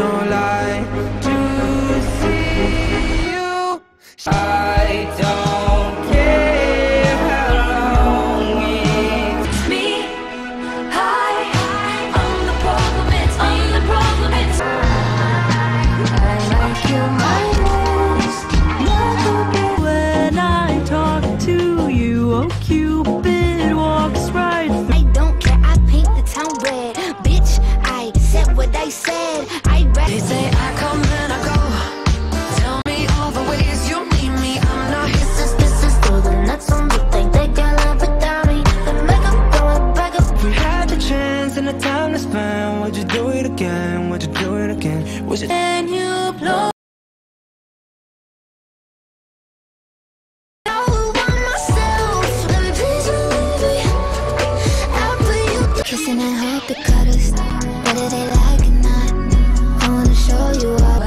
no lie to see you. I again? Would you do it again? Was it then you blow? Kissing and hope it cutters, whether they like it or not. I wanna show you all.